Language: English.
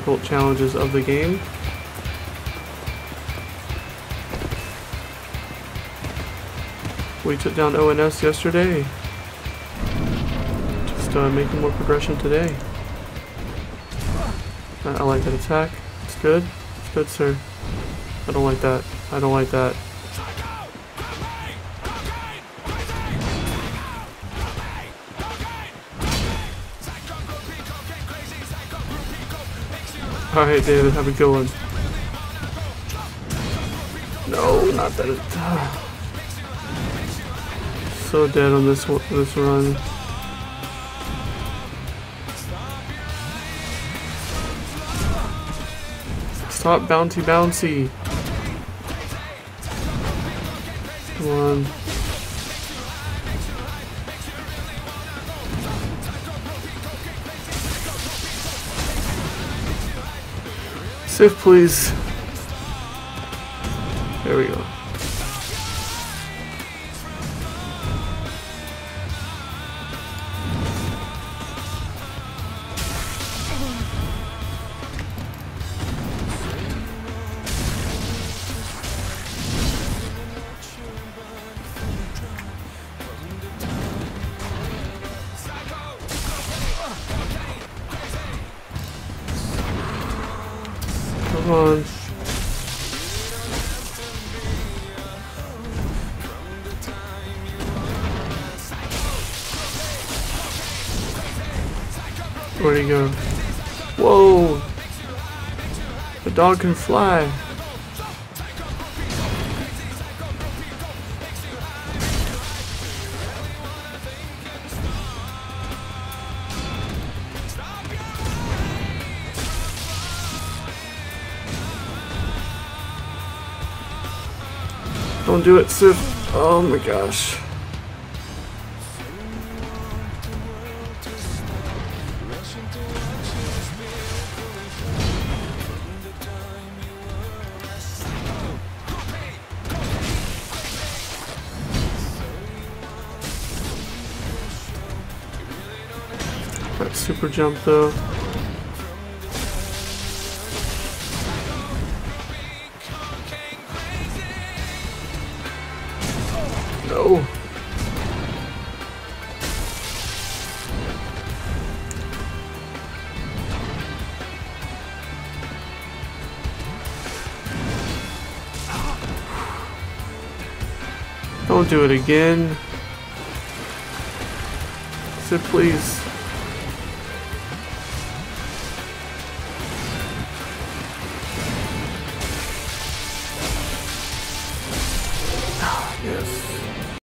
difficult challenges of the game. We took down O&S yesterday. Just uh, making more progression today. I, I like that attack. It's good. It's good, sir. I don't like that. I don't like that. Alright, David, have a good one. No, not that. Uh, so dead on this this run. Stop bouncy bouncy. Come on. Sif, please. There we go. Where'd he go? Whoa! The dog can fly. Don't do it, Sif. Oh my gosh. That super jump though. No. Don't do it again. Sit, please.